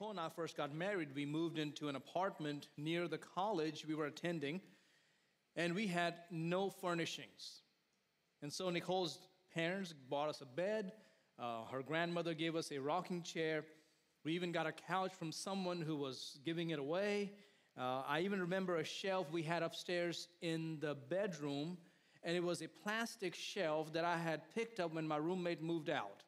Nicole and I first got married, we moved into an apartment near the college we were attending, and we had no furnishings. And so Nicole's parents bought us a bed. Uh, her grandmother gave us a rocking chair. We even got a couch from someone who was giving it away. Uh, I even remember a shelf we had upstairs in the bedroom, and it was a plastic shelf that I had picked up when my roommate moved out.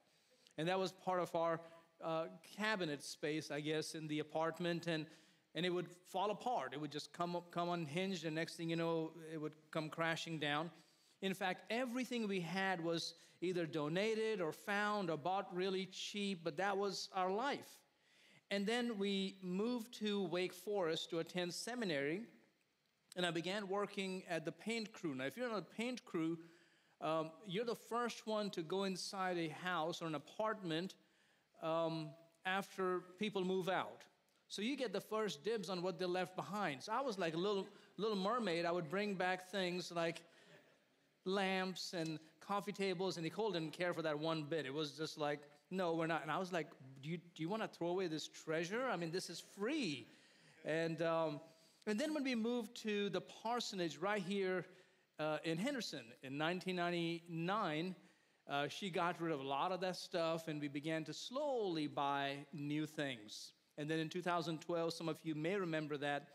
And that was part of our uh, cabinet space, I guess, in the apartment. And, and it would fall apart. It would just come, up, come unhinged, and next thing you know, it would come crashing down. In fact, everything we had was either donated or found or bought really cheap, but that was our life. And then we moved to Wake Forest to attend seminary, and I began working at the paint crew. Now, if you're on a paint crew, um, you're the first one to go inside a house or an apartment um, after people move out. So you get the first dibs on what they left behind. So I was like a little, little mermaid. I would bring back things like lamps and coffee tables, and Nicole didn't care for that one bit. It was just like, no, we're not. And I was like, do you, do you want to throw away this treasure? I mean, this is free. And, um, and then when we moved to the parsonage right here uh, in Henderson in 1999, uh, she got rid of a lot of that stuff, and we began to slowly buy new things. And then in 2012, some of you may remember that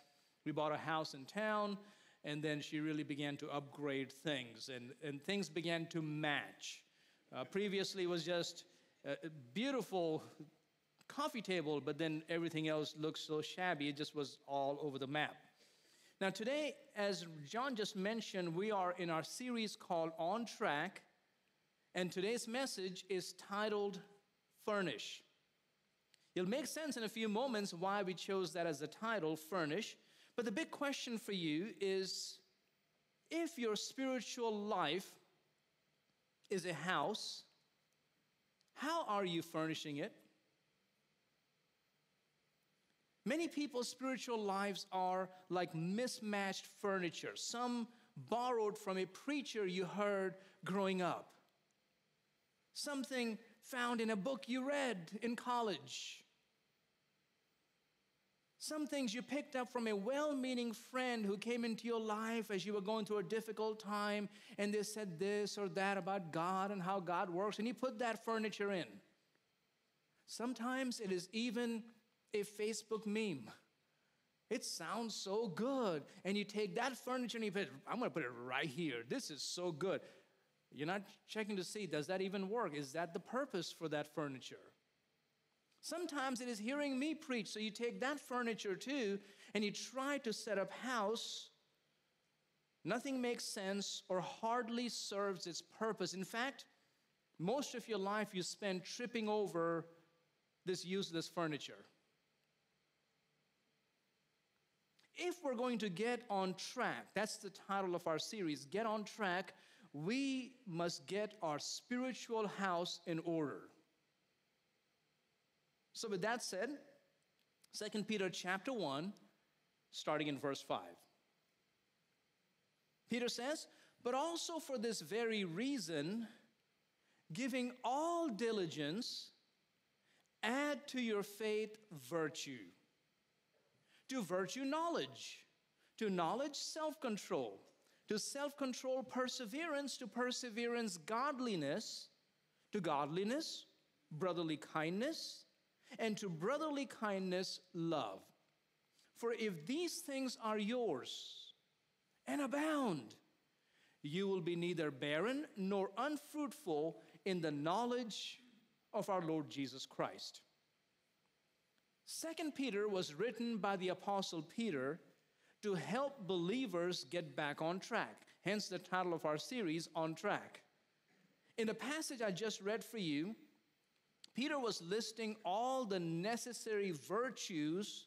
we bought a house in town and then she really began to upgrade things, and, and things began to match. Uh, previously, it was just a beautiful coffee table, but then everything else looked so shabby, it just was all over the map. Now, today, as John just mentioned, we are in our series called On Track, and today's message is titled Furnish. It'll make sense in a few moments why we chose that as the title, Furnish. But the big question for you is if your spiritual life is a house, how are you furnishing it? Many people's spiritual lives are like mismatched furniture, some borrowed from a preacher you heard growing up, something found in a book you read in college, some things you picked up from a well meaning friend who came into your life as you were going through a difficult time, and they said this or that about God and how God works, and you put that furniture in. Sometimes it is even a Facebook meme. It sounds so good. And you take that furniture and you put, I'm going to put it right here. This is so good. You're not checking to see, does that even work? Is that the purpose for that furniture? Sometimes it is hearing me preach. So you take that furniture too and you try to set up house. Nothing makes sense or hardly serves its purpose. In fact, most of your life you spend tripping over this useless furniture. If we're going to get on track, that's the title of our series, Get on Track, we must get our spiritual house in order. So with that said, 2 Peter chapter 1, starting in verse 5. Peter says, But also for this very reason, giving all diligence, add to your faith virtue. To virtue, knowledge. To knowledge, self control. To self control, perseverance. To perseverance, godliness. To godliness, brotherly kindness and to brotherly kindness, love. For if these things are yours and abound, you will be neither barren nor unfruitful in the knowledge of our Lord Jesus Christ. Second Peter was written by the apostle Peter to help believers get back on track. Hence the title of our series, On Track. In the passage I just read for you, Peter was listing all the necessary virtues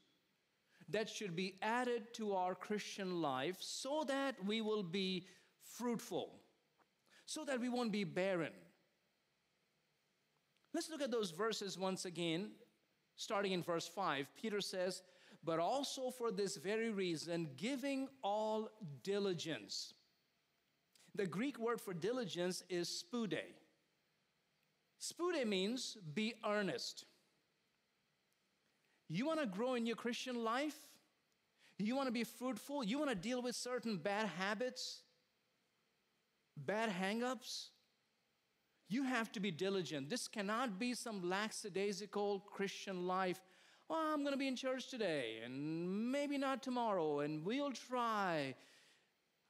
that should be added to our Christian life so that we will be fruitful, so that we won't be barren. Let's look at those verses once again, starting in verse 5. Peter says, But also for this very reason, giving all diligence. The Greek word for diligence is spude. Spude means be earnest. You want to grow in your Christian life? You want to be fruitful? You want to deal with certain bad habits, bad hangups? You have to be diligent. This cannot be some lackadaisical Christian life. Oh, I'm going to be in church today and maybe not tomorrow, and we'll try.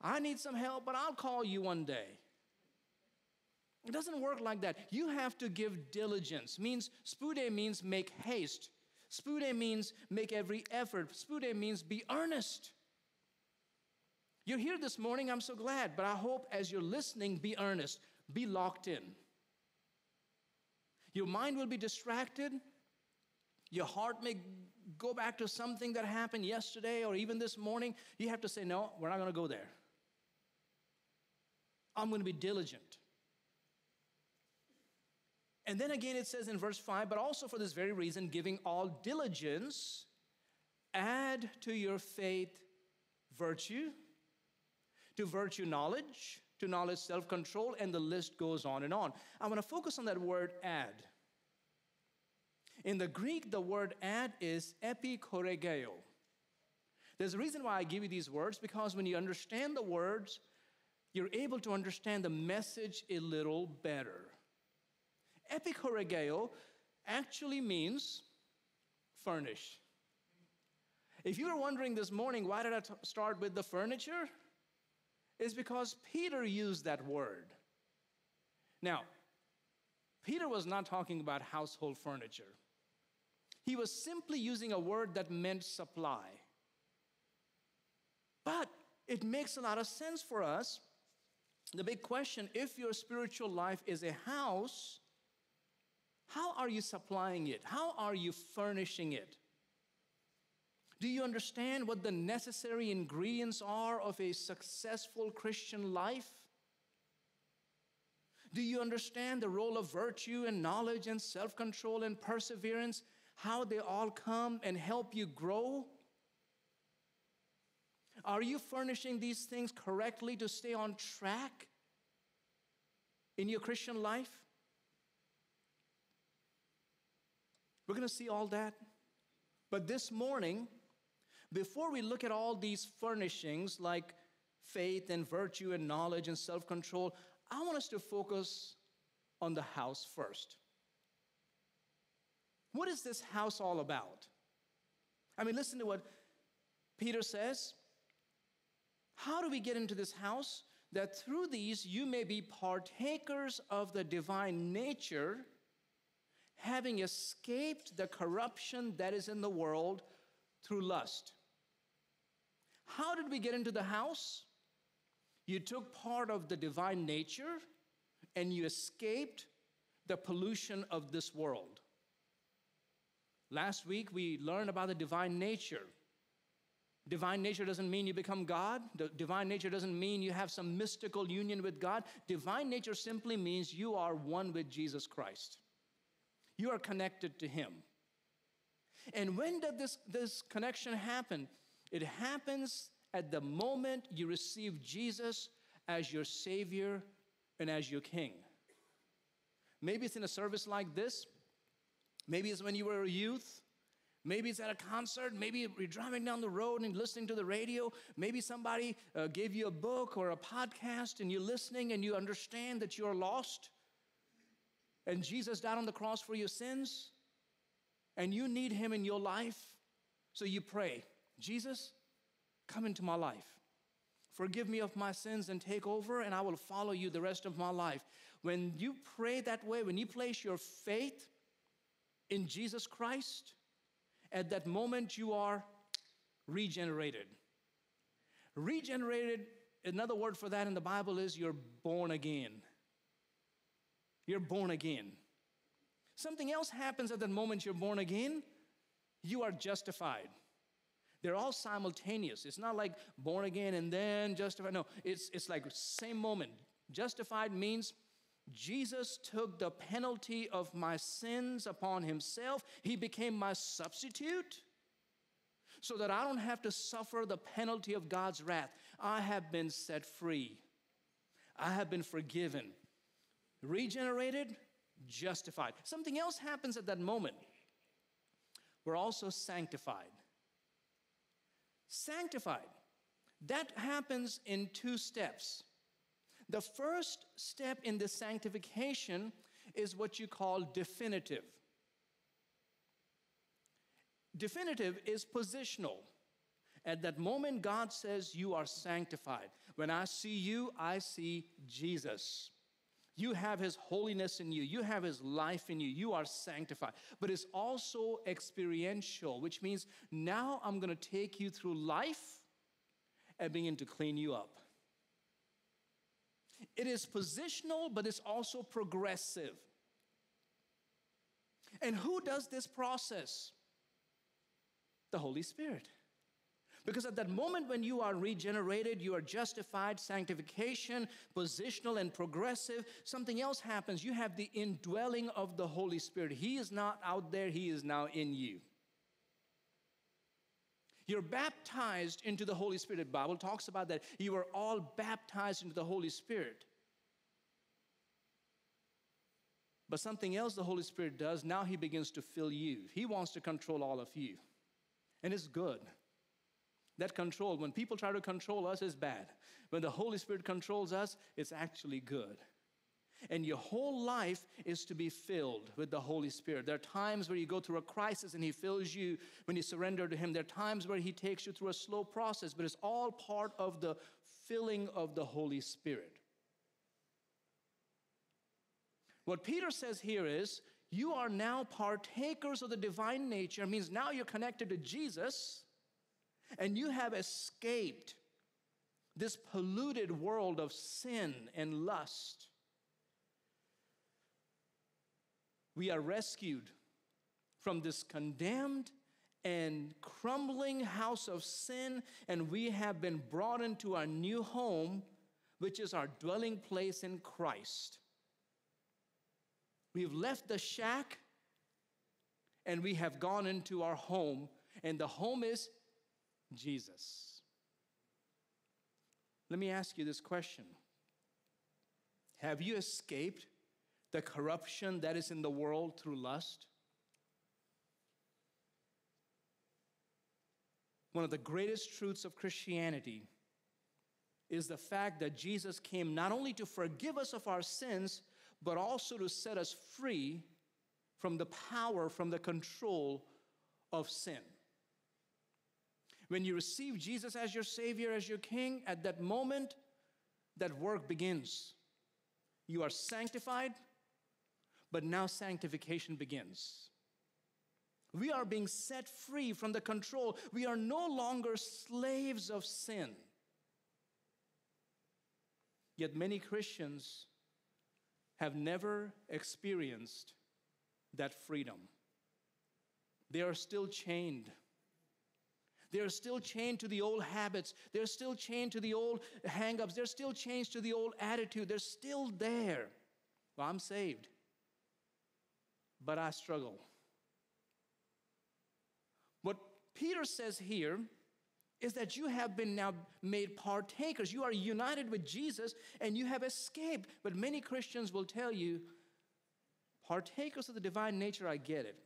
I need some help, but I'll call you one day. It doesn't work like that. You have to give diligence. Means spude means make haste. Spude means make every effort. Spude means be earnest. You're here this morning, I'm so glad, but I hope as you're listening, be earnest, be locked in. Your mind will be distracted. Your heart may go back to something that happened yesterday or even this morning. You have to say, No, we're not going to go there. I'm going to be diligent. And then again, it says in verse 5, but also for this very reason, giving all diligence, add to your faith virtue, to virtue knowledge, to knowledge self control, and the list goes on and on. I want to focus on that word add. In the Greek, the word add is epikoregeo. There's a reason why I give you these words because when you understand the words, you're able to understand the message a little better. Epikoregeo actually means furnish. If you were wondering this morning, why did I t- start with the furniture? It's because Peter used that word. Now, Peter was not talking about household furniture. He was simply using a word that meant supply. But it makes a lot of sense for us. The big question if your spiritual life is a house, how are you supplying it? How are you furnishing it? Do you understand what the necessary ingredients are of a successful Christian life? Do you understand the role of virtue and knowledge and self control and perseverance? How they all come and help you grow? Are you furnishing these things correctly to stay on track in your Christian life? We're going to see all that. But this morning, before we look at all these furnishings like faith and virtue and knowledge and self control, I want us to focus on the house first. What is this house all about? I mean, listen to what Peter says. How do we get into this house? That through these you may be partakers of the divine nature having escaped the corruption that is in the world through lust. How did we get into the house? You took part of the divine nature and you escaped the pollution of this world. Last week we learned about the divine nature. Divine nature doesn't mean you become God. The divine nature doesn't mean you have some mystical union with God. Divine nature simply means you are one with Jesus Christ you are connected to Him. And when did this, this connection happen? It happens at the moment you receive Jesus as your Savior and as your King. Maybe it's in a service like this. Maybe it's when you were a youth. Maybe it's at a concert. Maybe you're driving down the road and listening to the radio. Maybe somebody uh, gave you a book or a podcast and you're listening and you understand that you're lost and Jesus died on the cross for your sins, and you need Him in your life, so you pray, Jesus, come into my life. Forgive me of my sins and take over, and I will follow you the rest of my life. When you pray that way, when you place your faith in Jesus Christ, at that moment you are regenerated. Regenerated, another word for that in the Bible is you're born again you're born again. Something else happens at that moment you're born again. You are justified. They're all simultaneous. It's not like born again and then justified. No, it's, it's like same moment. Justified means Jesus took the penalty of my sins upon himself. He became my substitute so that I don't have to suffer the penalty of God's wrath. I have been set free. I have been forgiven regenerated, justified. Something else happens at that moment. we're also sanctified. Sanctified. That happens in two steps. The first step in the sanctification is what you call definitive. Definitive is positional. At that moment, God says, You are sanctified. When I see you, I see Jesus. You have His holiness in you, you have His life in you, you are sanctified. But it's also experiential, which means now I'm going to take you through life and begin to clean you up. It is positional, but it's also progressive. And who does this process? The Holy Spirit. Because at that moment when you are regenerated, you are justified, sanctification, positional, and progressive, something else happens. You have the indwelling of the Holy Spirit. He is not out there, He is now in you. You're baptized into the Holy Spirit. The Bible talks about that. You are all baptized into the Holy Spirit. But something else the Holy Spirit does, now He begins to fill you. He wants to control all of you. And it's good. That control, when people try to control us, is bad. When the Holy Spirit controls us, it's actually good. And your whole life is to be filled with the Holy Spirit. There are times where you go through a crisis and He fills you when you surrender to Him. There are times where He takes you through a slow process, but it's all part of the filling of the Holy Spirit. What Peter says here is, you are now partakers of the divine nature, means now you're connected to Jesus and you have escaped this polluted world of sin and lust. We are rescued from this condemned and crumbling house of sin, and we have been brought into our new home, which is our dwelling place in Christ. We've left the shack and we have gone into our home, and the home is Jesus. Let me ask you this question Have you escaped the corruption that is in the world through lust? One of the greatest truths of Christianity is the fact that Jesus came not only to forgive us of our sins, but also to set us free from the power, from the control of sin. When you receive Jesus as your Savior, as your King, at that moment, that work begins. You are sanctified, but now sanctification begins. We are being set free from the control. We are no longer slaves of sin. Yet many Christians have never experienced that freedom. They are still chained. They are still chained to the old habits. They're still chained to the old hangups. They're still chained to the old attitude. They're still there. Well, I'm saved, but I struggle. What Peter says here is that you have been now made partakers. You are united with Jesus and you have escaped. But many Christians will tell you, partakers of the divine nature, I get it.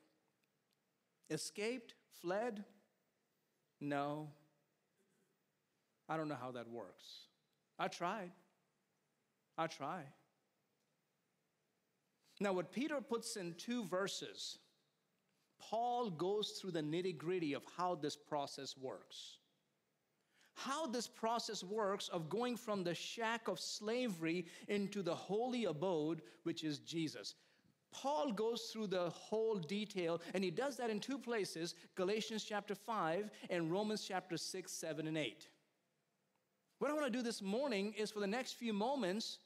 Escaped, fled? No. I don't know how that works. I tried. I try. Now, what Peter puts in two verses, Paul goes through the nitty gritty of how this process works how this process works of going from the shack of slavery into the holy abode, which is Jesus. Paul goes through the whole detail, and he does that in two places Galatians chapter 5 and Romans chapter 6, 7, and 8. What I want to do this morning is for the next few moments,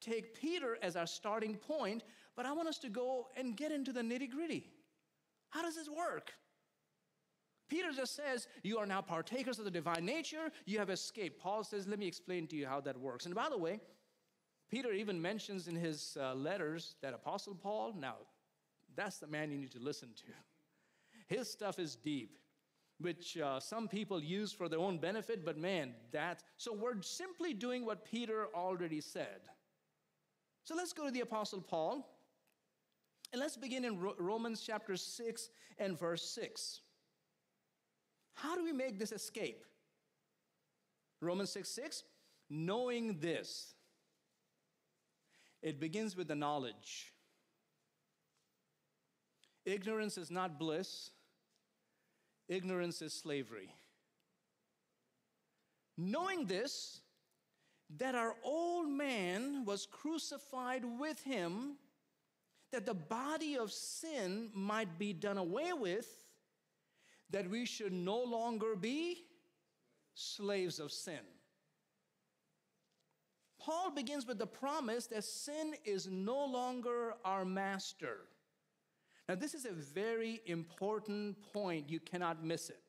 take Peter as our starting point, but I want us to go and get into the nitty gritty. How does this work? Peter just says, You are now partakers of the divine nature. You have escaped. Paul says, Let me explain to you how that works. And by the way, Peter even mentions in his uh, letters that Apostle Paul, now, that's the man you need to listen to. His stuff is deep, which uh, some people use for their own benefit, but man, that. So we're simply doing what Peter already said. So let's go to the Apostle Paul. And let's begin in Romans chapter 6 and verse 6. How do we make this escape? Romans 6 6, knowing this. It begins with the knowledge. Ignorance is not bliss, ignorance is slavery. Knowing this, that our old man was crucified with him, that the body of sin might be done away with, that we should no longer be slaves of sin. Paul begins with the promise that sin is no longer our master. Now, this is a very important point. You cannot miss it.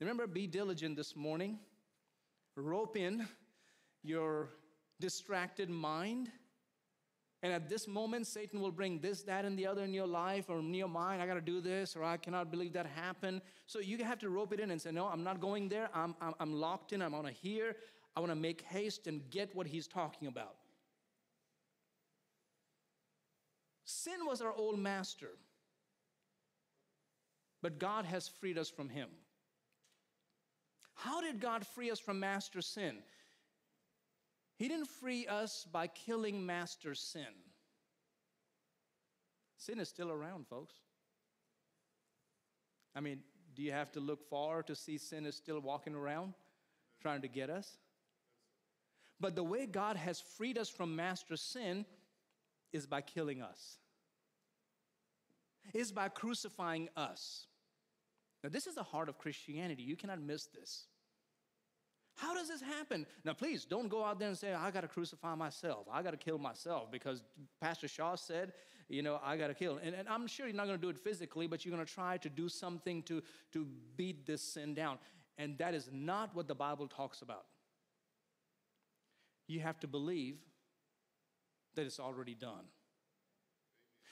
Remember, be diligent this morning. Rope in your distracted mind. And at this moment, Satan will bring this, that, and the other in your life or in your mind. I got to do this, or I cannot believe that happened. So you have to rope it in and say, No, I'm not going there. I'm, I'm, I'm locked in. I want to hear. I want to make haste and get what he's talking about. Sin was our old master, but God has freed us from him. How did God free us from master sin? He didn't free us by killing master sin. Sin is still around, folks. I mean, do you have to look far to see sin is still walking around trying to get us? But the way God has freed us from master sin is by killing us, is by crucifying us. Now, this is the heart of Christianity. You cannot miss this. How does this happen? Now, please don't go out there and say, I got to crucify myself. I got to kill myself because Pastor Shah said, you know, I got to kill. And, and, I'm sure you're not going to do it physically, but you're going to try to do something to, to beat this sin down. And that is not what the Bible talks about. You have to believe that it's already done.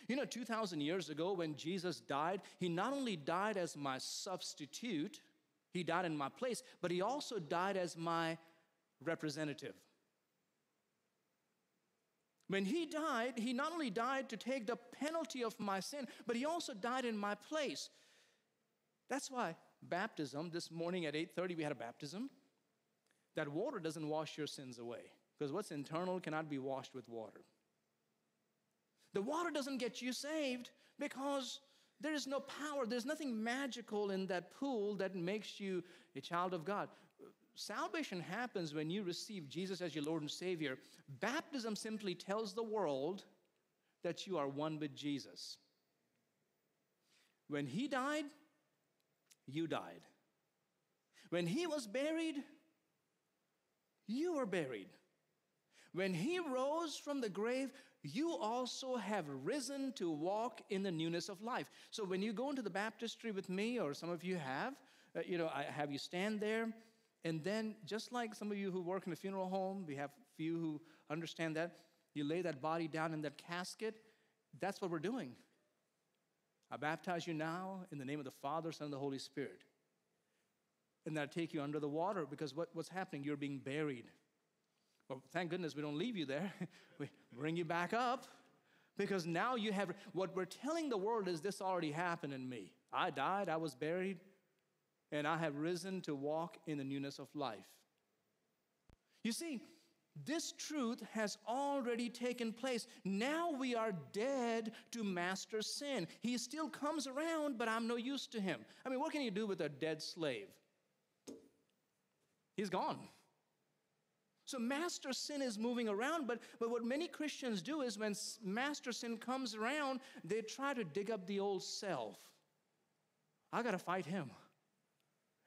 You know, 2,000 years ago when Jesus died, he not only died as my substitute, he died in my place, but he also died as my representative. When he died, he not only died to take the penalty of my sin, but he also died in my place. That's why baptism this morning at 8:30 we had a baptism. That water doesn't wash your sins away because what's internal cannot be washed with water. The water doesn't get you saved because there is no power, there's nothing magical in that pool that makes you a child of God. Salvation happens when you receive Jesus as your Lord and Savior. Baptism simply tells the world that you are one with Jesus. When He died, you died. When He was buried, you were buried. When He rose from the grave, you also have risen to walk in the newness of life. So when you go into the baptistry with me, or some of you have, uh, you know, I have you stand there, and then just like some of you who work in a funeral home, we have few who understand that, you lay that body down in that casket. That's what we're doing. I baptize you now in the name of the Father, Son, and the Holy Spirit. And I take you under the water because what, what's happening? You're being buried. Well, thank goodness we don't leave you there. we bring you back up because now you have what we're telling the world is this already happened in me. I died, I was buried, and I have risen to walk in the newness of life. You see, this truth has already taken place. Now we are dead to master sin. He still comes around, but I'm no use to him. I mean, what can you do with a dead slave? He's gone. So master sin is moving around, but, but what many Christians do is when master sin comes around, they try to dig up the old self. I got to fight him.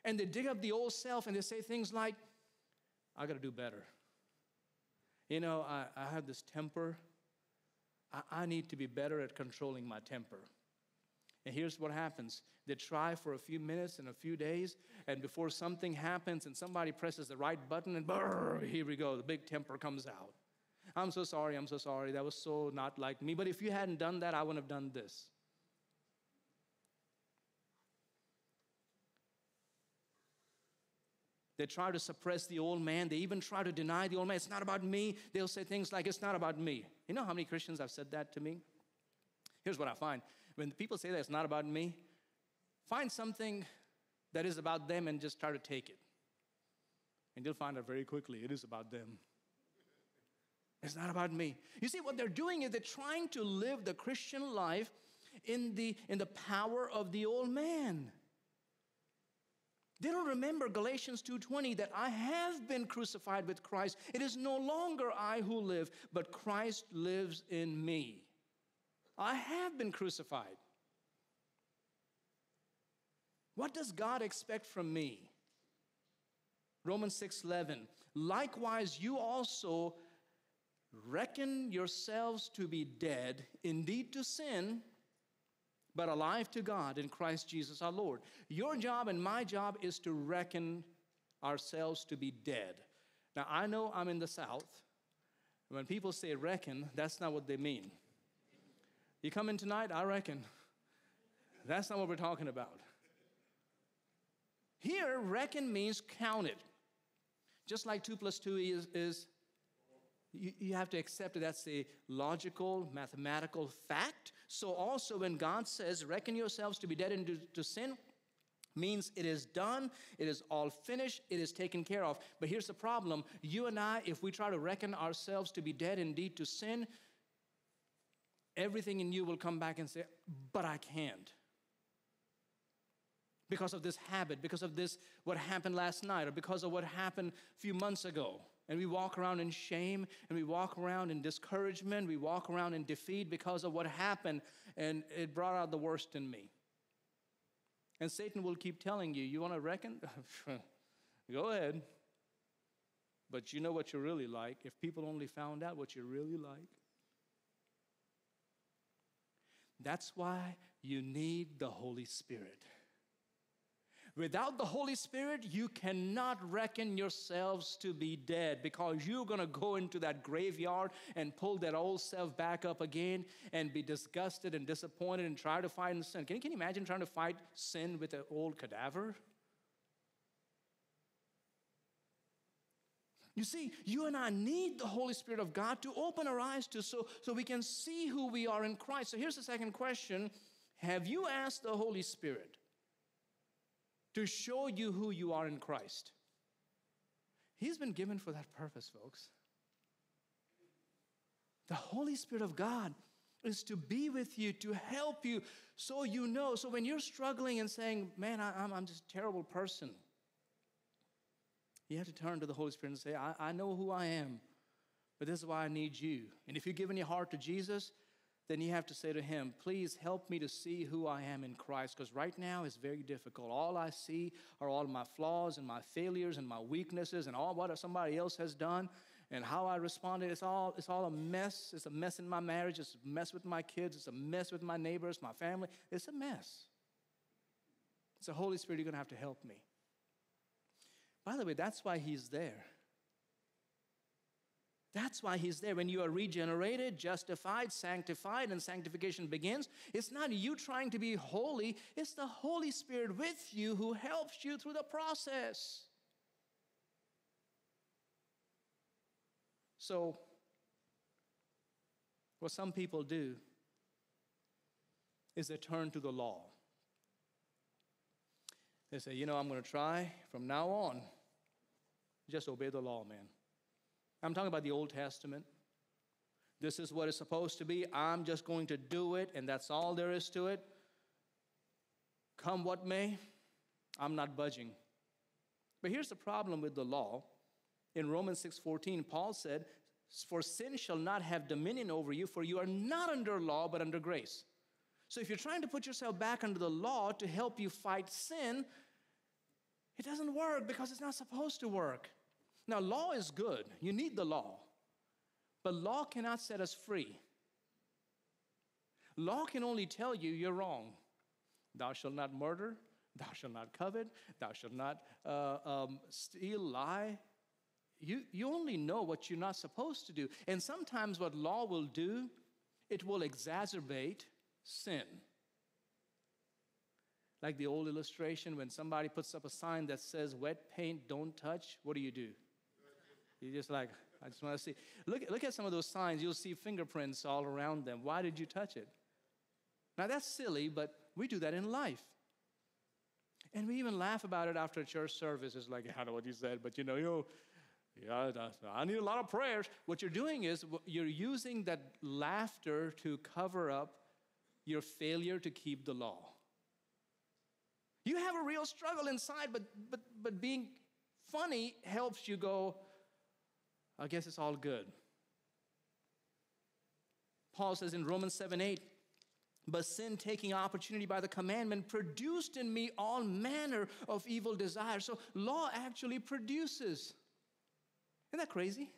And they dig up the old self and they say things like, I got to do better. You know, I, I have this temper. I, I need to be better at controlling my temper. And here's what happens they try for a few minutes and a few days, and before something happens and somebody presses the right button, and brrr, here we go, the big temper comes out. I'm so sorry, I'm so sorry, that was so not like me. But if you hadn't done that, I wouldn't have done this. They try to suppress the old man. They even try to deny the old man. It's not about me. They'll say things like, It's not about me. You know how many Christians have said that to me? Here's what I find when people say that it's not about me, find something that is about them and just try to take it. And you'll find out very quickly it is about them. It's not about me. You see, what they're doing is they're trying to live the Christian life in the, in the power of the old man. They don't remember Galatians 2:20 that I have been crucified with Christ. It is no longer I who live, but Christ lives in me. I have been crucified. What does God expect from me? Romans 6:11. Likewise you also reckon yourselves to be dead indeed to sin but alive to God in Christ Jesus our Lord. Your job and my job is to reckon ourselves to be dead. Now, I know I'm in the South. When people say reckon, that's not what they mean. You come in tonight, I reckon. That's not what we're talking about. Here, reckon means counted. Just like 2 plus 2 is, is you, you have to accept that that's a logical, mathematical fact. So also when God says, reckon yourselves to be dead into to sin, means it is done, it is all finished, it is taken care of. But here's the problem you and I, if we try to reckon ourselves to be dead indeed to sin, everything in you will come back and say, But I can't. Because of this habit, because of this, what happened last night, or because of what happened a few months ago. And we walk around in shame and we walk around in discouragement. We walk around in defeat because of what happened and it brought out the worst in me. And Satan will keep telling you, You want to reckon? Go ahead. But you know what you're really like. If people only found out what you're really like. That's why you need the Holy Spirit. Without the Holy Spirit, you cannot reckon yourselves to be dead because you're going to go into that graveyard and pull that old self back up again and be disgusted and disappointed and try to fight sin. Can can you imagine trying to fight sin with an old cadaver? You see, you and I need the Holy Spirit of God to open our eyes to so, so we can see who we are in Christ. So here's the second question Have you asked the Holy Spirit to show you who you are in Christ. He's been given for that purpose, folks. The Holy Spirit of God is to be with you, to help you, so you know. So when you're struggling and saying, Man, I, am I'm just a terrible person, you have to turn to the Holy Spirit and say, I, I know who I am, but this is why I need you. And if you're giving your heart to Jesus, then you have to say to him, Please help me to see who I am in Christ, because right now it's very difficult. All I see are all my flaws and my failures and my weaknesses and all what somebody else has done and how I responded. It's all, it's all a mess. It's a mess in my marriage. It's a mess with my kids. It's a mess with my neighbors, my family. It's a mess. It's Holy Spirit, you're going to have to help me. By the way, that's why He's there. That's why he's there. When you are regenerated, justified, sanctified, and sanctification begins, it's not you trying to be holy, it's the Holy Spirit with you who helps you through the process. So, what some people do is they turn to the law. They say, you know, I'm going to try from now on, just obey the law, man. I'm talking about the Old Testament. This is what it's supposed to be. I'm just going to do it, and that's all there is to it. Come what may, I'm not budging. But here's the problem with the law. In Romans 6:14, Paul said, "For sin shall not have dominion over you, for you are not under law, but under grace." So if you're trying to put yourself back under the law to help you fight sin, it doesn't work because it's not supposed to work. Now, law is good. You need the law. But law cannot set us free. Law can only tell you you're wrong. Thou shalt not murder, thou shalt not covet, thou shalt not uh, um, steal, lie. You, you only know what you're not supposed to do. And sometimes what law will do, it will exacerbate sin. Like the old illustration when somebody puts up a sign that says wet paint don't touch, what do you do? You just like, I just want to see. Look, look at some of those signs, you'll see fingerprints all around them. Why did you touch it? Now that's silly, but we do that in life. And we even laugh about it after church service. It's like, I don't know what you said, but you know, you yeah, I need a lot of prayers. What you're doing is you're using that laughter to cover up your failure to keep the law. You have a real struggle inside, but, but, but being funny helps you go, I guess it's all good. Paul says in Romans 7 8, but sin, taking opportunity by the commandment, produced in me all manner of evil desires. So, law actually produces. Isn't that crazy?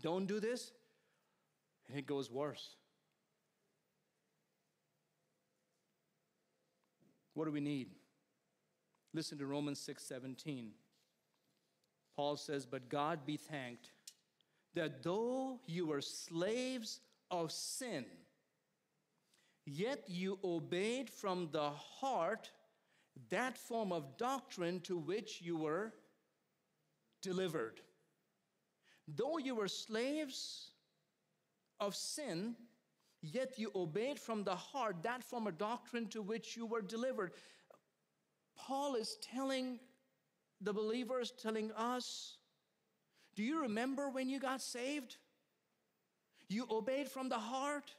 Don't do this, and it goes worse. What do we need? Listen to Romans 6 17. Paul says, But God be thanked that though you were slaves of sin, Yet you obeyed from the heart that form of doctrine to which you were delivered. Though you were slaves of sin, yet you obeyed from the heart that form of doctrine to which you were delivered. Paul is telling the believers, telling us, do you remember when you got saved? You obeyed from the heart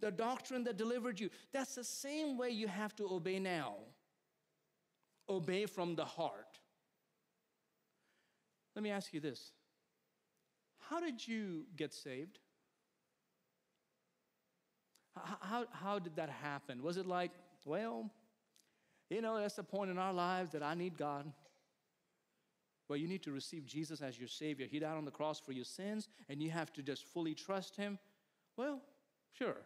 the doctrine that delivered you. That's the same way you have to obey now. Obey from the heart. Let me ask you this How did you get saved? How, how, did that happen? Was it like, well, you know, that's the point in our lives that I need God? Well, you need to receive Jesus as your Savior. He died on the cross for your sins, and you have to just fully trust Him. Well, sure.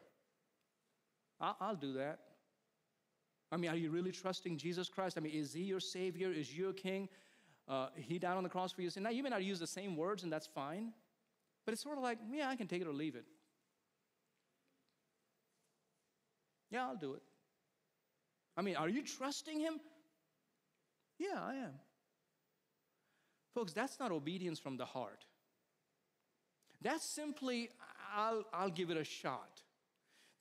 I'll, I'll do that. I mean, are you really trusting Jesus Christ? I mean, is He your Savior? Is your King? Uh, he died on the cross for your you. Now, you may not use the same words, and that's fine. But it's sort of like, yeah, I can take it or leave it. Yeah, I'll do it. I mean, are you trusting Him? Yeah, I am. Folks, that's not obedience from the heart. That's simply, I'll, I'll give it a shot.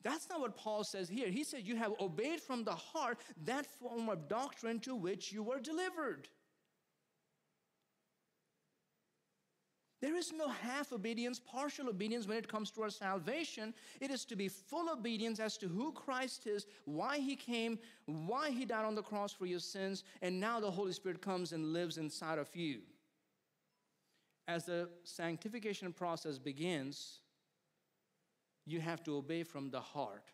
That's not what Paul says here. He says, You have obeyed from the heart that form of doctrine to which you were delivered. There is no half obedience, partial obedience when it comes to our salvation. It is to be full obedience as to who Christ is, why he came, why he died on the cross for your sins, and now the Holy Spirit comes and lives inside of you. As the sanctification process begins, you have to obey from the heart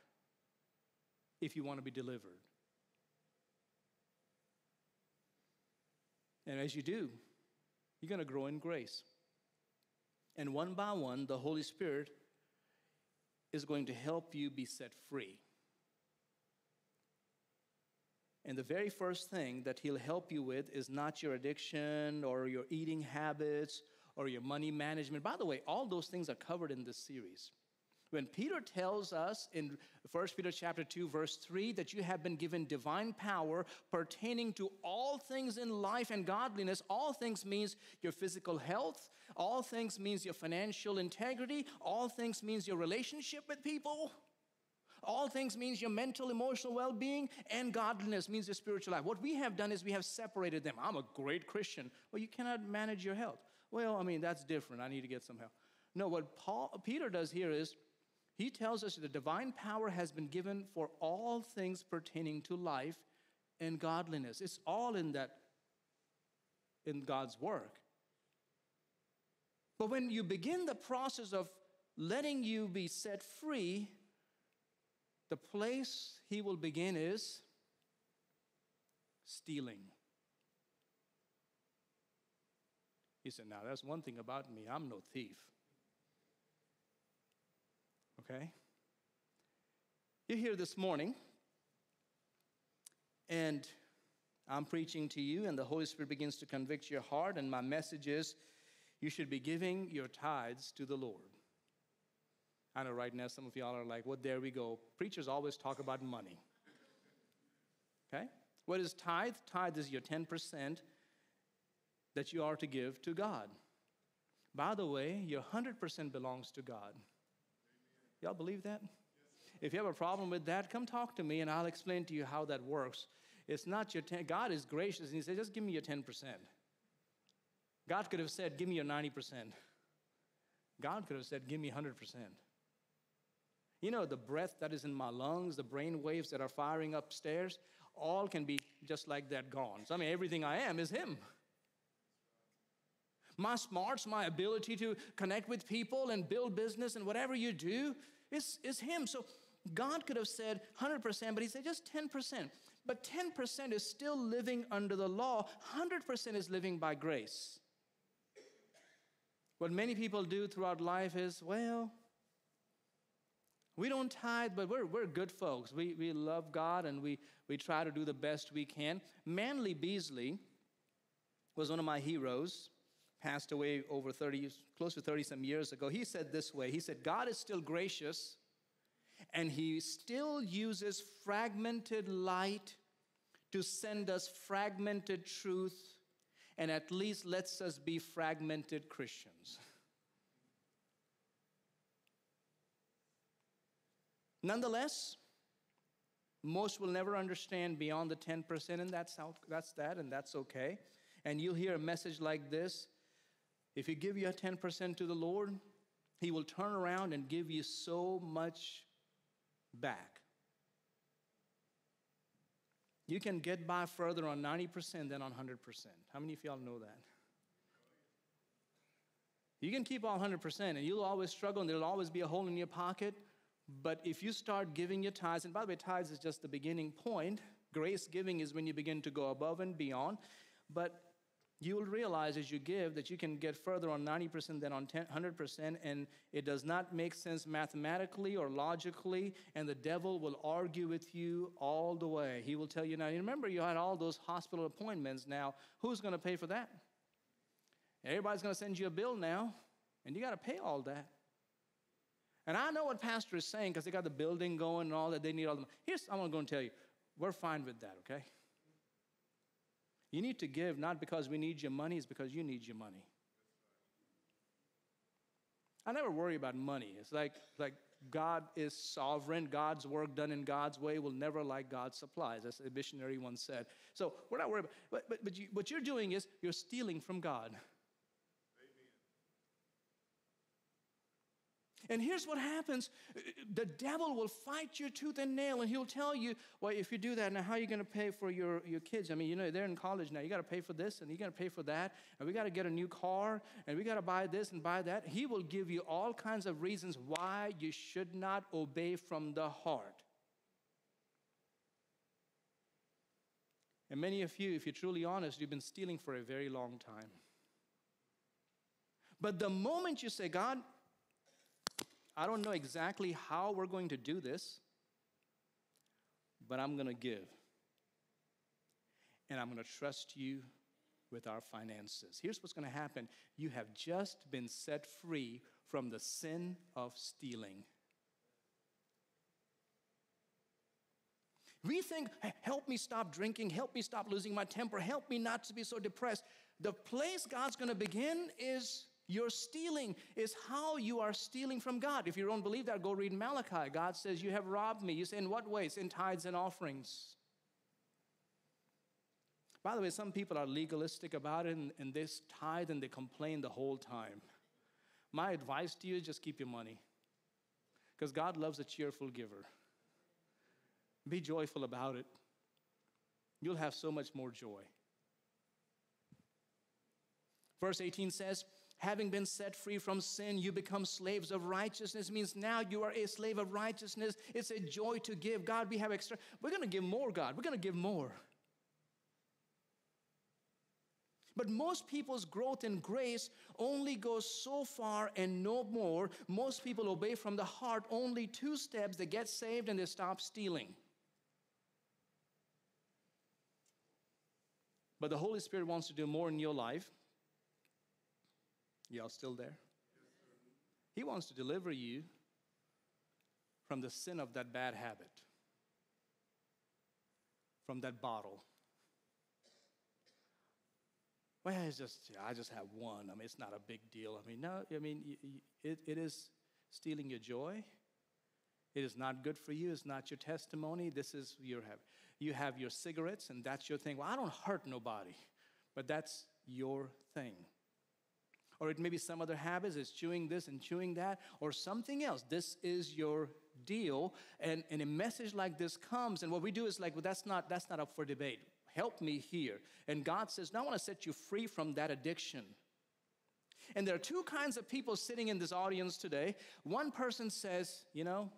if you want to be delivered. And as you do, you're going to grow in grace. And one by one, the Holy Spirit is going to help you be set free. And the very first thing that He'll help you with is not your addiction or your eating habits or your money management. By the way, all those things are covered in this series. When Peter tells us in 1 Peter chapter 2 verse 3 that you have been given divine power pertaining to all things in life and godliness, all things means your physical health, all things means your financial integrity, all things means your relationship with people. All things means your mental, emotional well being, and godliness means your spiritual life. What we have done is we have separated them. I'm a great Christian. Well, you cannot manage your health. Well, I mean, that's different. I need to get some help. No, what Paul, Peter does here is he tells us the divine power has been given for all things pertaining to life and godliness. It's all in that, in God's work. But when you begin the process of letting you be set free, the place he will begin is stealing. He said, Now, that's one thing about me. I'm no thief okay? You're here this morning, and I'm preaching to you, and the Holy Spirit begins to convict your heart, and my message is you should be giving your tithes to the Lord. I know right now some of y'all are like, well, there we go. Preachers always talk about money. Okay? What is tithe? Tithe is your 10% that you are to give to God. By the way, your 100% belongs to God. Y'all believe that? If you have a problem with that, come talk to me and I'll explain to you how that works. It's not your 10, God is gracious and He says, just give me your 10%. God could have said, give me your 90%. God could have said, give me 100%. You know, the breath that is in my lungs, the brain waves that are firing upstairs, all can be just like that gone. So, I mean, everything I am is Him. My smarts, my ability to connect with people and build business and whatever you do is, is Him. So, God could have said 100%, but He said just 10%. But 10% is still living under the law, 100% is living by grace. What many people do throughout life is, well, we don't tithe, but we're, we're good folks. We, we love God and we, we try to do the best we can. Manley Beasley was one of my heroes, passed away over 30, close to 30 some years ago. He said this way He said, God is still gracious and He still uses fragmented light to send us fragmented truth and at least lets us be fragmented Christians. Nonetheless, most will never understand beyond the 10%, and that's, how, that's that, and that's okay. And you'll hear a message like this if you give your 10% to the Lord, He will turn around and give you so much back. You can get by further on 90% than on 100%. How many of y'all know that? You can keep all 100% and you'll always struggle and there'll always be a hole in your pocket. But if you start giving your tithes, and by the way, tithes is just the beginning point, grace giving is when you begin to go above and beyond. But you will realize as you give that you can get further on 90% than on 10, 100%, and it does not make sense mathematically or logically, and the devil will argue with you all the way. He will tell you, now, you remember you had all those hospital appointments. Now, who's going to pay for that? Everybody's going to send you a bill now, and you got to pay all that. And I know what pastor is saying because they got the building going and all that. They need all the money. Here's I'm going to tell you, we're fine with that, okay? You need to give not because we need your money, it's because you need your money. I never worry about money. It's like, like God is sovereign. God's work done in God's way will never like God's supplies, as a missionary once said. So we're not worried about but, but, but you, what you're doing is you're stealing from God. And here's what happens the devil will fight you tooth and nail, and he'll tell you, well, if you do that, now how are you going to pay for your, your kids? I mean, you know, they're in college now. You got to pay for this, and you got to pay for that, and we got to get a new car, and we got to buy this and buy that. He will give you all kinds of reasons why you should not obey from the heart. And many of you, if you're truly honest, you've been stealing for a very long time. But the moment you say, God, I don't know exactly how we're going to do this, but I'm going to give. And I'm going to trust you with our finances. Here's what's going to happen you have just been set free from the sin of stealing. We think, help me stop drinking, help me stop losing my temper, help me not to be so depressed. The place God's going to begin is your stealing is how you are stealing from God. If you don't believe that, go read Malachi. God says, You have robbed me. You say, In what ways? In tithes and offerings. By the way, some people are legalistic about it and, and they tithe and they complain the whole time. My advice to you is just keep your money because God loves a cheerful giver. Be joyful about it. You'll have so much more joy. Verse 18 says, having been set free from sin, you become slaves of righteousness. It means now you are a slave of righteousness. It's a joy to give. God, we have extra. We're going to give more, God. We're going to give more. But most people's growth in grace only goes so far and no more. Most people obey from the heart only two steps they get saved and they stop stealing. But the Holy Spirit wants to do more in your life. Y'all still there? He wants to deliver you from the sin of that bad habit. from that bottle. Well, it's just, I just have one. I mean, it's not a big deal. I mean, no, I mean, it, it is stealing your joy. It is not good for you. It's not your testimony. This is your have. You have your cigarettes, and that's your thing. Well, I don't hurt nobody, but that's your thing. Or it may be some other habits, it's chewing this and chewing that, or something else. This is your deal. And, and a message like this comes, and what we do is like, well, that's not, that's not up for debate. Help me here. And God says, No, I want to set you free from that addiction. And there are two kinds of people sitting in this audience today. One person says, You know,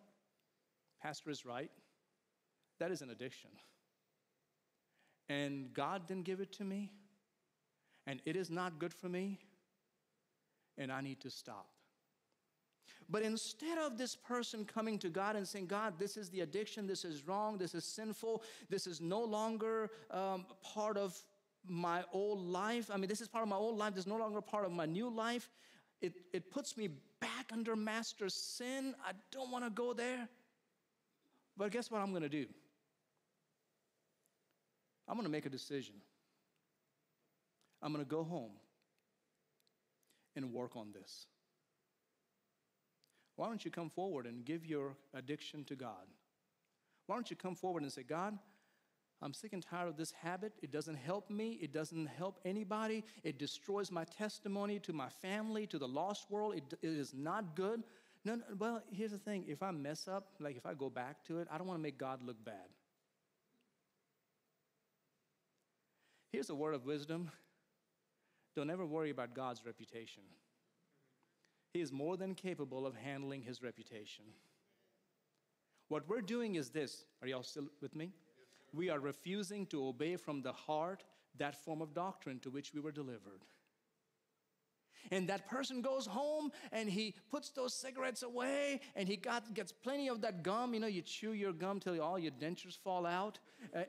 Pastor is right. That is an addiction. And God didn't give it to me. And it is not good for me and I need to stop. But instead of this person coming to God and saying, God, this is the addiction, this is wrong, this is sinful, this is no longer um, part of my old life. I mean, this is part of my old life, this is no longer part of my new life. It, it puts me back under master's sin. I don't want to go there. But guess what I'm going to do? I'm going to make a decision. I'm going to go home and work on this. Why don't you come forward and give your addiction to God? Why don't you come forward and say, God, I'm sick and tired of this habit. It doesn't help me. It doesn't help anybody. It destroys my testimony to my family, to the lost world. It, it is not good. No, no, well, here's the thing if I mess up, like if I go back to it, I don't want to make God look bad. Here's a word of wisdom don't ever worry about God's reputation. He is more than capable of handling his reputation. What we're doing is this. Are y'all still with me? We are refusing to obey from the heart that form of doctrine to which we were delivered. And that person goes home and he puts those cigarettes away and he got, gets plenty of that gum. You know, you chew your gum till all your dentures fall out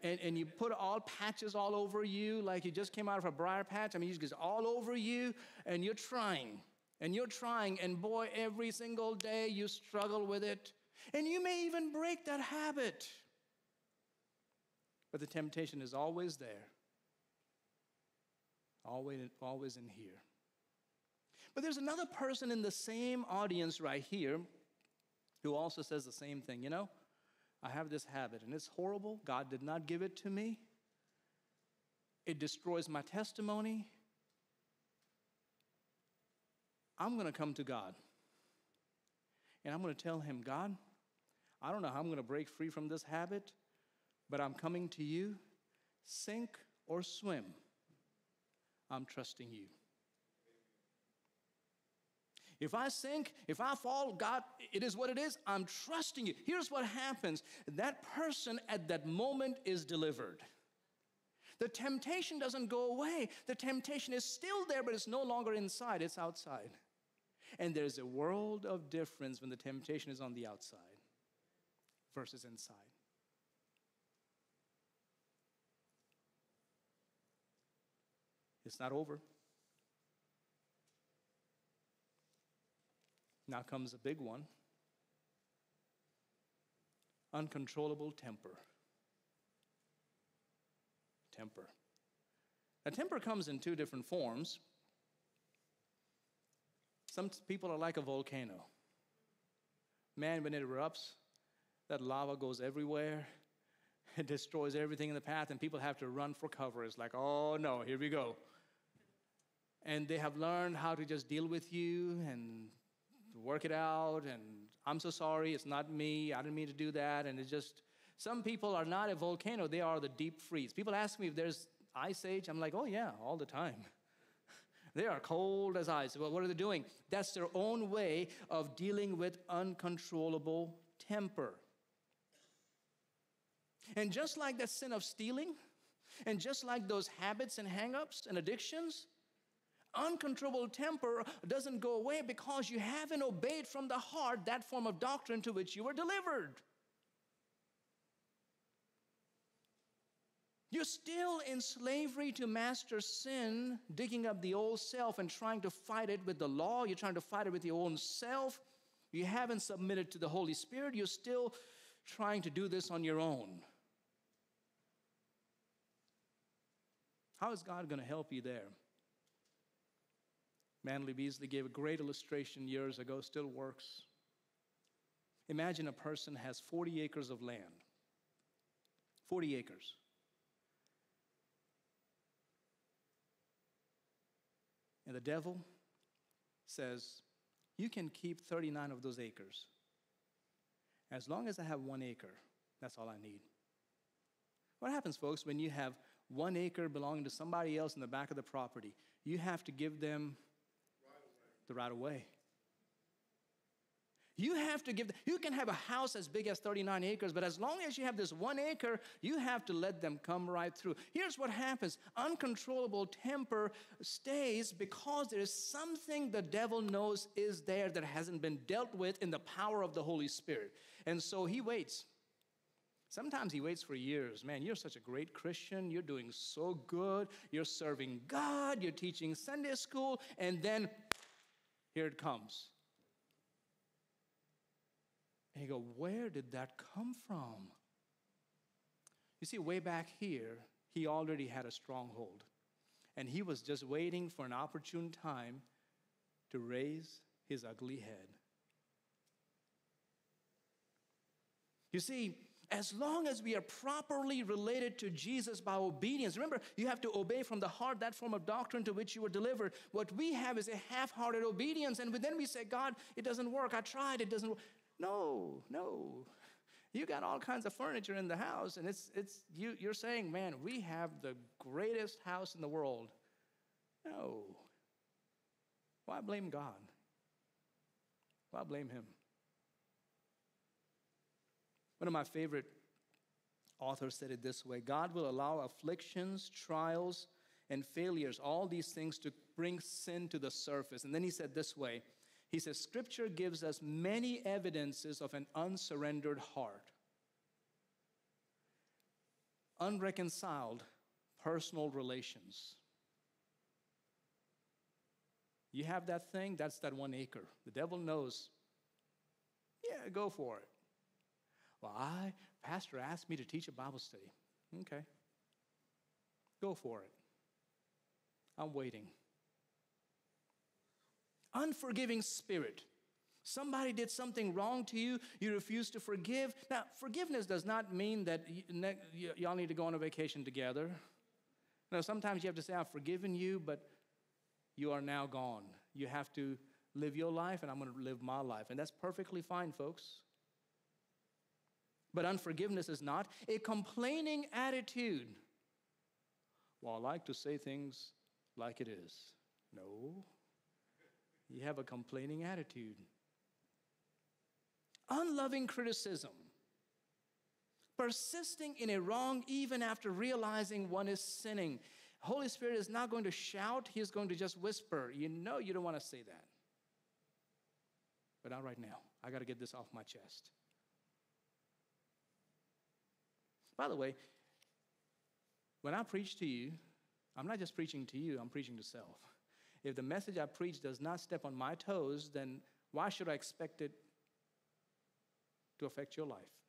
and, and you put all patches all over you like you just came out of a briar patch. I mean, it gets all over you and you're trying and you're trying. And boy, every single day you struggle with it. And you may even break that habit. But the temptation is always there, always, always in here. But there's another person in the same audience right here who also says the same thing. You know, I have this habit and it's horrible. God did not give it to me. It destroys my testimony. I'm going to come to God and I'm going to tell him, God, I don't know how I'm going to break free from this habit, but I'm coming to you. Sink or swim, I'm trusting you. If I sink, if I fall, God, it is what it is. I'm trusting you. Here's what happens that person at that moment is delivered. The temptation doesn't go away. The temptation is still there, but it's no longer inside, it's outside. And there's a world of difference when the temptation is on the outside versus inside. It's not over. Now comes a big one uncontrollable temper. Temper. Now, temper comes in two different forms. Some people are like a volcano. Man, when it erupts, that lava goes everywhere. It destroys everything in the path, and people have to run for cover. It's like, oh no, here we go. And they have learned how to just deal with you and work it out and I'm so sorry, it's not me, I didn't mean to do that. And it's just, some people are not a volcano, they are the deep freeze. People ask me if there's ice age, I'm like, oh yeah, all the time. they are cold as ice. Well, what are they doing? That's their own way of dealing with uncontrollable temper. And just like that sin of stealing, and just like those habits and hangups and addictions, uncontrollable temper doesn't go away because you haven't obeyed from the heart that form of doctrine to which you were delivered. You're still in slavery to master sin, digging up the old self and trying to fight it with the law. You're trying to fight it with your own self. You haven't submitted to the Holy Spirit. You're still trying to do this on your own. How is God going to help you there? Manley Beasley gave a great illustration years ago, still works. Imagine a person has 40 acres of land. 40 acres. And the devil says, You can keep 39 of those acres. As long as I have one acre, that's all I need. What happens, folks, when you have one acre belonging to somebody else in the back of the property? You have to give them the right of way. You have to give, you can have a house as big as 39 acres, but as long as you have this one acre, you have to let them come right through. Here's what happens uncontrollable temper stays because there is something the devil knows is there that hasn't been dealt with in the power of the Holy Spirit. And so he waits. Sometimes he waits for years. Man, you're such a great Christian. You're doing so good. You're serving God. You're teaching Sunday school. And then here it comes. And you go, where did that come from? You see, way back here, he already had a stronghold. And he was just waiting for an opportune time to raise his ugly head. You see, as long as we are properly related to Jesus by obedience, remember, you have to obey from the heart that form of doctrine to which you were delivered. What we have is a half hearted obedience, and then we say, God, it doesn't work. I tried, it doesn't work. No, no. You got all kinds of furniture in the house, and it's, it's you, you're saying, man, we have the greatest house in the world. No. Why blame God? Why blame Him? One of my favorite authors said it this way God will allow afflictions, trials, and failures, all these things to bring sin to the surface. And then he said this way He says, Scripture gives us many evidences of an unsurrendered heart, unreconciled personal relations. You have that thing, that's that one acre. The devil knows. Yeah, go for it. Well, I, Pastor asked me to teach a Bible study. Okay. Go for it. I'm waiting. Unforgiving spirit. Somebody did something wrong to you, you refuse to forgive. Now, forgiveness does not mean that y'all need to go on a vacation together. Now, sometimes you have to say, I've forgiven you, but you are now gone. You have to live your life, and I'm going to live my life. And that's perfectly fine, folks. But unforgiveness is not a complaining attitude. Well, I like to say things like it is. No, you have a complaining attitude. Unloving criticism. Persisting in a wrong even after realizing one is sinning. Holy Spirit is not going to shout, He's going to just whisper. You know you don't want to say that. But not right now. I got to get this off my chest. By the way, when I preach to you, I'm not just preaching to you, I'm preaching to self. If the message I preach does not step on my toes, then why should I expect it to affect your life?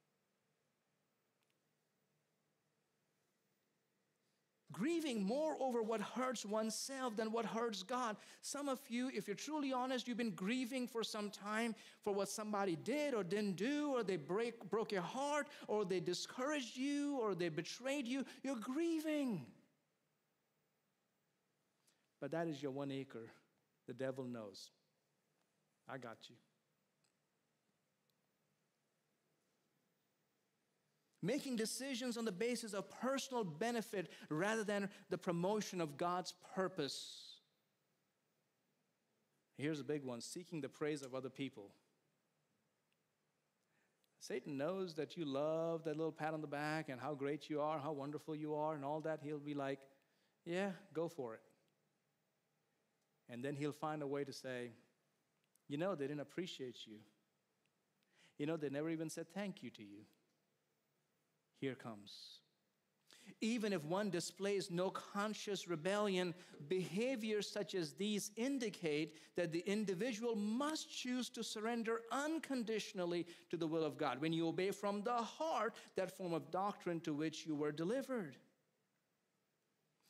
Grieving more over what hurts oneself than what hurts God. Some of you, if you're truly honest, you've been grieving for some time for what somebody did or didn't do, or they break, broke your heart, or they discouraged you, or they betrayed you. You're grieving. But that is your one acre. The devil knows. I got you. Making decisions on the basis of personal benefit rather than the promotion of God's purpose. Here's a big one seeking the praise of other people. Satan knows that you love that little pat on the back and how great you are, how wonderful you are, and all that. He'll be like, Yeah, go for it. And then he'll find a way to say, You know, they didn't appreciate you. You know, they never even said thank you to you here comes. Even if one displays no conscious rebellion, behaviors such as these indicate that the individual must choose to surrender unconditionally to the will of God. When you obey from the heart that form of doctrine to which you were delivered.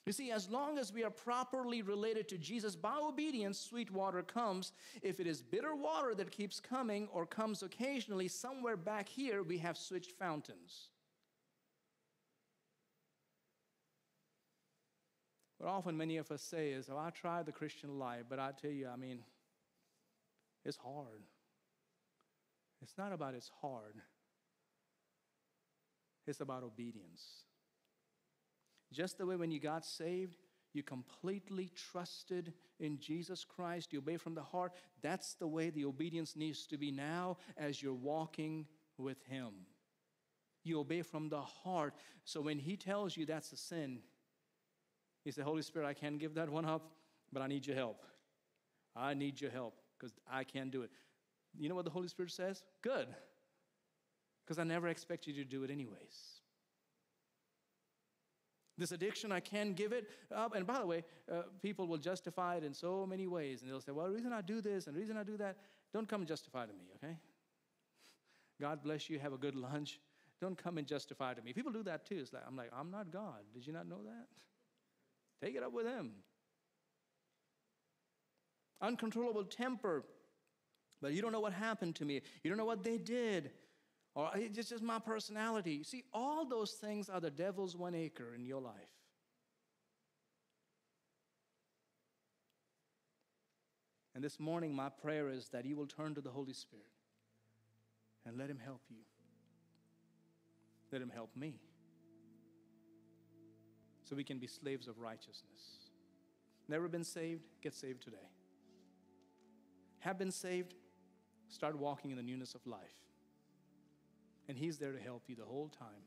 You see, as long as we are properly related to Jesus by obedience, sweet water comes. If it is bitter water that keeps coming or comes occasionally, somewhere back here we have switched fountains. What often many of us say is, Oh, I tried the Christian life, but I tell you, I mean, it's hard. It's not about it's hard, it's about obedience. Just the way when you got saved, you completely trusted in Jesus Christ, you obey from the heart. That's the way the obedience needs to be now as you're walking with Him. You obey from the heart. So when He tells you that's a sin, He said, Holy Spirit, I can't give that one up, but I need your help. I need your help because I can't do it. You know what the Holy Spirit says? Good. Because I never expect you to do it anyways. This addiction, I can give it up. And by the way, uh, people will justify it in so many ways. And they'll say, well, the reason I do this and the reason I do that, don't come and justify to me, okay? God bless you, have a good lunch. Don't come and justify to me. People do that too. It's like, I'm like, I'm not God. Did you not know that? Take it up with Him. Uncontrollable temper. But you don't know what happened to me. You don't know what they did or it's just my personality. You see, all those things are the devil's one acre in your life. And this morning, my prayer is that you will turn to the Holy Spirit and let Him help you. Let Him help me. So we can be slaves of righteousness. Never been saved? Get saved today. Have been saved? Start walking in the newness of life. And He's there to help you the whole time.